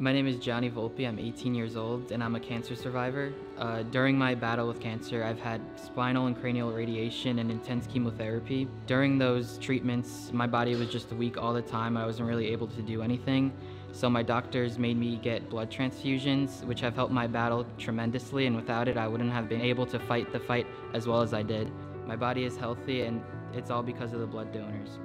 My name is Johnny Volpe. I'm 18 years old and I'm a cancer survivor. Uh, during my battle with cancer, I've had spinal and cranial radiation and intense chemotherapy. During those treatments, my body was just weak all the time. I wasn't really able to do anything. So my doctors made me get blood transfusions, which have helped my battle tremendously. And without it, I wouldn't have been able to fight the fight as well as I did. My body is healthy and it's all because of the blood donors.